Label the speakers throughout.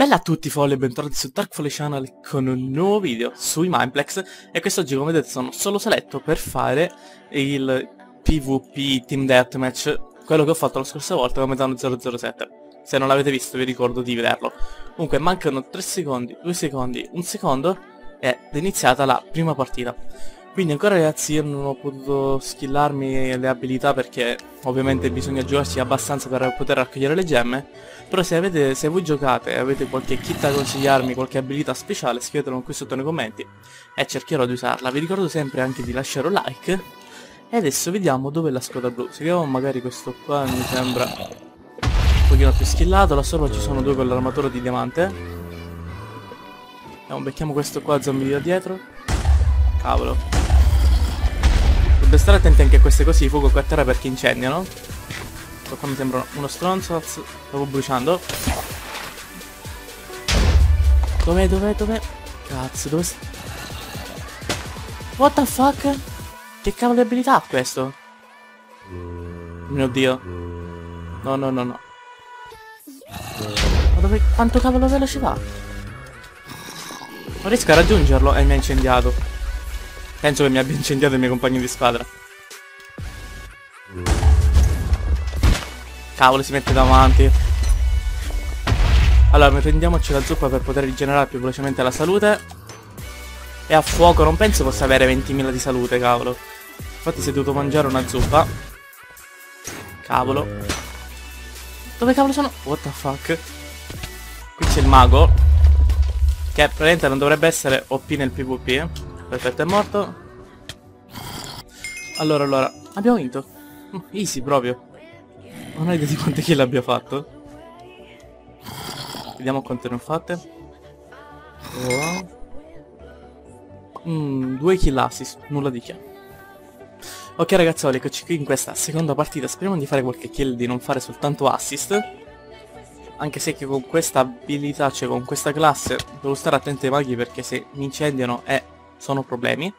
Speaker 1: Bella a tutti folli e bentornati su Dark Folly Channel con un nuovo video sui Mindplex. E quest'oggi come vedete sono solo seletto per fare il PvP Team Deathmatch quello che ho fatto la scorsa volta come Metano 007 se non l'avete visto vi ricordo di vederlo. Comunque mancano 3 secondi, 2 secondi, 1 secondo ed è iniziata la prima partita quindi ancora ragazzi io non ho potuto skillarmi le abilità perché ovviamente bisogna giocarci abbastanza per poter raccogliere le gemme. Però se, avete, se voi giocate e avete qualche kit da consigliarmi, qualche abilità speciale, scrivetelo qui sotto nei commenti e cercherò di usarla. Vi ricordo sempre anche di lasciare un like. E adesso vediamo dove è la squadra blu. Seguiamo magari questo qua, mi sembra un pochino più skillato. Là sopra ci sono due con l'armatura di diamante. Andiamo, becchiamo questo qua zombie da dietro. Cavolo. Dovrebbe stare attenti anche a queste cose di fuoco qua a terra perché incendiano. Qua, qua mi sembra uno stronzo. Stavo bruciando. Dov'è, dov'è, dov'è? Cazzo, dove? What the fuck? Che cavolo di abilità ha questo? Mio dio. No, no, no, no. Ma dove... Quanto cavolo velocità? Non riesco a raggiungerlo e mi ha incendiato. Penso che mi abbia incendiato i miei compagni di squadra. Cavolo, si mette davanti. Allora, prendiamoci la zuppa per poter rigenerare più velocemente la salute. E a fuoco non penso possa avere 20.000 di salute, cavolo. Infatti si è dovuto mangiare una zuppa. Cavolo. Dove cavolo sono? What the fuck? Qui c'è il mago. Che praticamente non dovrebbe essere OP nel PvP. Perfetto, è morto. Allora, allora, abbiamo vinto. Mm, easy proprio. Non ho idea di quante kill abbia fatto. Vediamo quante ne ho fatte. Oh. Mm, due kill assist, nulla di che. Ok ragazzoli, eccoci qui in questa seconda partita. Speriamo di fare qualche kill, di non fare soltanto assist. Anche se che con questa abilità, cioè con questa classe, devo stare attento ai maghi perché se mi incendiano è sono problemi.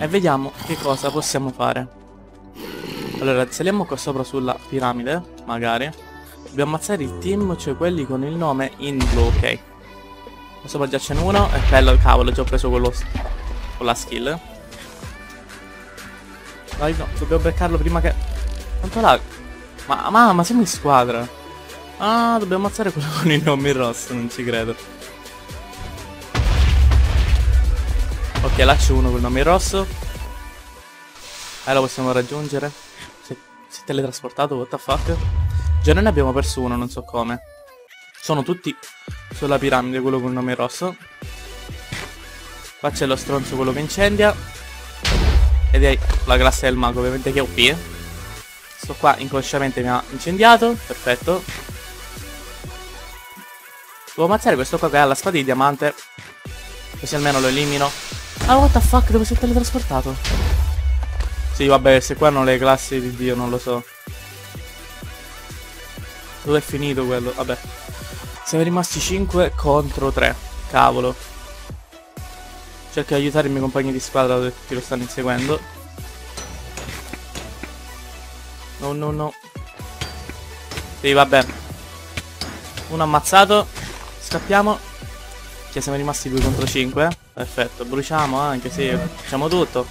Speaker 1: E vediamo che cosa possiamo fare. Allora, saliamo qua sopra sulla piramide, magari. Dobbiamo ammazzare il team, cioè quelli con il nome in blu, ok. Qua sopra già c'è uno, e bello, cavolo, già ho preso quello con la skill. Vai, no, dobbiamo beccarlo prima che... Quanto lag? Ma, ma, ma siamo in squadra. Ah, dobbiamo ammazzare quello con il nome in rosso, non ci credo. Là c'è uno col nome rosso. Eh, lo possiamo raggiungere. Si, si è teletrasportato, what the fuck. Già noi ne abbiamo perso uno, non so come. Sono tutti sulla piramide, quello col nome rosso. Qua c'è lo stronzo, quello che incendia. Ed è la classe del mago, ovviamente che è OP. Sto qua inconsciamente mi ha incendiato. Perfetto. Devo ammazzare questo qua che ha la spada di diamante. Così almeno lo elimino. Ah, what the fuck, dove si è teletrasportato? Sì, vabbè, se qua hanno le classi di Dio, non lo so. Dove è finito quello? Vabbè. Siamo rimasti 5 contro 3. Cavolo. Cerco di aiutare i miei compagni di squadra che lo stanno inseguendo. No, no, no. Sì, vabbè. Uno ammazzato. Scappiamo. Che siamo rimasti 2 contro 5. Perfetto, bruciamo anche, sì, facciamo tutto.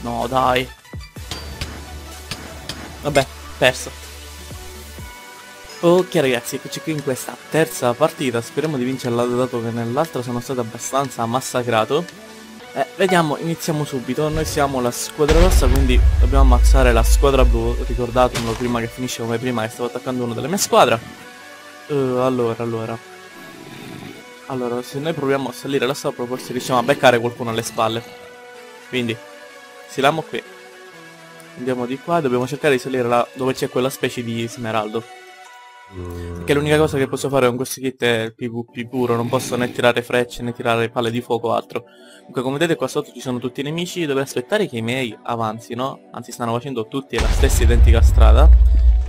Speaker 1: No, dai. Vabbè, perso. Ok ragazzi, eccoci qui in questa terza partita, speriamo di vincerla dato che nell'altra sono stato abbastanza massacrato. Eh, vediamo, iniziamo subito, noi siamo la squadra rossa, quindi dobbiamo ammazzare la squadra blu, ricordatemelo prima che finisce come prima che stavo attaccando uno delle mie squadre. Uh, allora, allora. Allora, se noi proviamo a salire là sopra, forse riusciamo a beccare qualcuno alle spalle. Quindi, saliamo qui. Andiamo di qua, dobbiamo cercare di salire là dove c'è quella specie di smeraldo. Perché l'unica cosa che posso fare con questo kit è il PvP puro, non posso né tirare frecce né tirare palle di fuoco o altro. Comunque come vedete qua sotto ci sono tutti i nemici, devo aspettare che i miei avanzino, anzi stanno facendo tutti la stessa identica strada.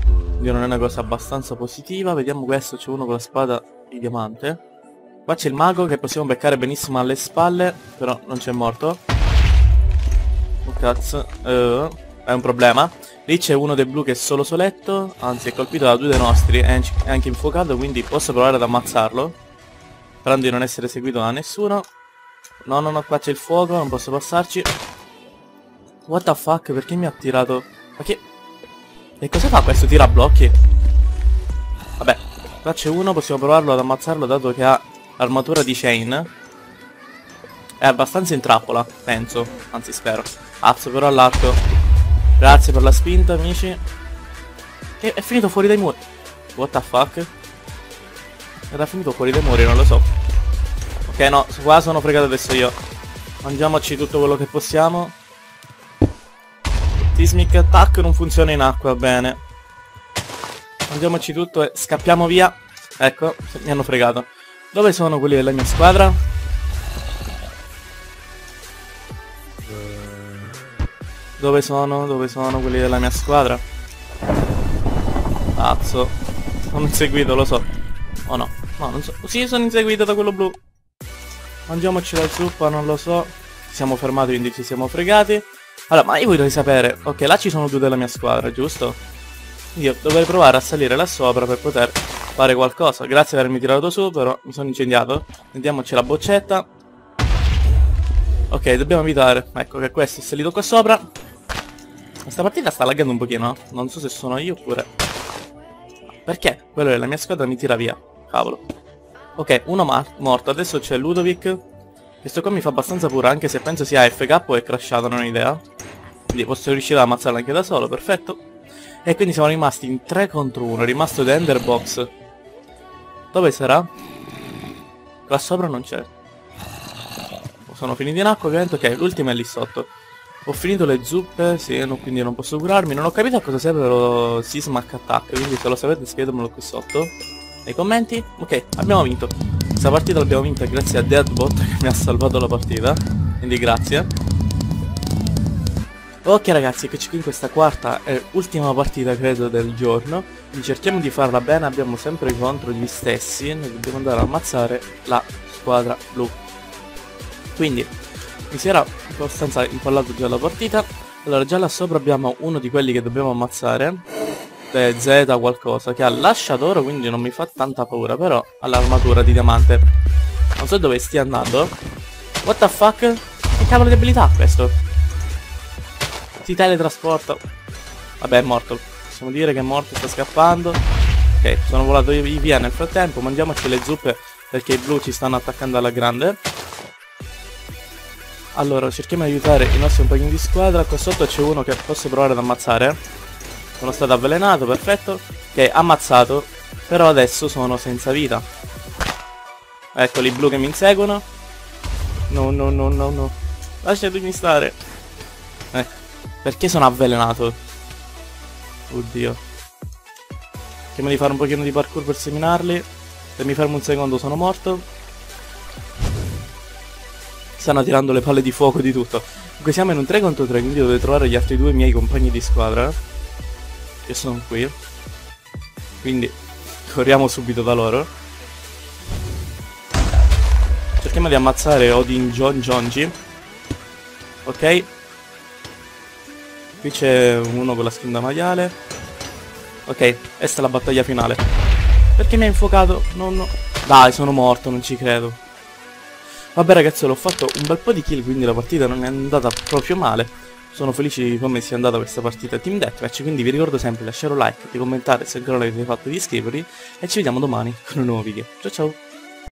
Speaker 1: Quindi non è una cosa abbastanza positiva, vediamo questo, c'è uno con la spada di diamante. Qua c'è il mago che possiamo beccare benissimo alle spalle, però non c'è morto. Oh cazzo. Uh. è un problema. Lì c'è uno dei blu che è solo soletto, anzi è colpito da due dei nostri, è anche infuocato, quindi posso provare ad ammazzarlo. Sperando di non essere seguito da nessuno. No, no, no, qua c'è il fuoco, non posso passarci. What the fuck, perché mi ha tirato... Ma che... E cosa fa questo tira blocchi? Vabbè, qua c'è uno, possiamo provarlo ad ammazzarlo dato che ha l'armatura di Chain. È abbastanza in trappola, penso, anzi spero. Azzo però all'arco. Grazie per la spinta, amici. E è finito fuori dai muri. What the fuck? Era finito fuori dai muri, non lo so. Ok, no, qua sono fregato adesso io. Mangiamoci tutto quello che possiamo. Seismic Attack non funziona in acqua, bene. Mangiamoci tutto e scappiamo via. Ecco, mi hanno fregato. Dove sono quelli della mia squadra? Dove sono? Dove sono quelli della mia squadra? Cazzo. Sono inseguito, lo so. O no? No, non so. Sì, sono inseguito da quello blu. Mangiamoci la zuppa, non lo so. Ci siamo fermati, quindi ci siamo fregati. Allora, ma io voglio sapere, ok, là ci sono due della mia squadra, giusto? Io dovrei provare a salire là sopra per poter fare qualcosa. Grazie per avermi tirato su, però mi sono incendiato. Andiamoci la boccetta. Ok, dobbiamo evitare. Ecco che questo è salito qua sopra. Questa partita sta laggando un pochino, non so se sono io oppure... Perché? Quello della mia squadra mi tira via. Cavolo. Ok, uno morto. Adesso c'è Ludovic. Questo qua mi fa abbastanza pura, anche se penso sia FK o è crashato, non ho idea. Quindi posso riuscire ad ammazzarlo anche da solo, perfetto. E quindi siamo rimasti in 3 contro 1, è rimasto The Enderbox. Dove sarà? Qua sopra non c'è. Sono finiti in acqua, ovviamente, ok, l'ultima è lì sotto. Ho finito le zuppe, sì, no, quindi non posso curarmi. Non ho capito a cosa serve lo Sismac Attack, quindi se lo sapete scrivetemelo qui sotto. Nei commenti? Ok, abbiamo vinto. Questa partita l'abbiamo vinta grazie a Deadbot che mi ha salvato la partita. Quindi grazie. Ok ragazzi, eccoci qui in questa quarta e ultima partita credo del giorno. Quindi cerchiamo di farla bene, abbiamo sempre contro gli stessi Noi dobbiamo andare a ammazzare la squadra blu. Quindi, mi si era abbastanza impallato già la partita. Allora, già là sopra abbiamo uno di quelli che dobbiamo ammazzare. Z qualcosa, che ha l'ascia d'oro quindi non mi fa tanta paura Però ha l'armatura di diamante. Non so dove stia andando. What the fuck? Che cavolo di abilità questo? Si teletrasporta. Vabbè, è morto. Possiamo dire che è morto, sta scappando. Ok, sono volato via nel frattempo. Mangiamoci le zuppe perché i blu ci stanno attaccando alla grande. Allora, cerchiamo di aiutare i nostri compagni di squadra. Qua sotto c'è uno che posso provare ad ammazzare. Sono stato avvelenato, perfetto. Ok, ammazzato. Però adesso sono senza vita. Eccoli i blu che mi inseguono. No, no, no, no, no. Lasciatemi stare. Perché sono avvelenato? Oddio. Cerchiamo di fare un pochino di parkour per seminarli. Se mi fermo un secondo sono morto. Stanno tirando le palle di fuoco di tutto. Comunque siamo in un 3 contro 3, quindi dovete trovare gli altri due miei compagni di squadra. Che sono qui. Quindi corriamo subito da loro. Cerchiamo di ammazzare Odin John Jonji. Ok, Qui c'è uno con la skin da maiale. Ok, questa è la battaglia finale. Perché mi ha infuocato? No, no. Dai, sono morto, non ci credo. Vabbè ragazzi, l'ho fatto un bel po' di kill, quindi la partita non è andata proprio male. Sono felice di come sia andata questa partita Team Deathmatch, quindi vi ricordo sempre di lasciare un like, di commentare se ancora non l'avete fatto, di iscrivervi e ci vediamo domani con un nuovo video. Ciao ciao!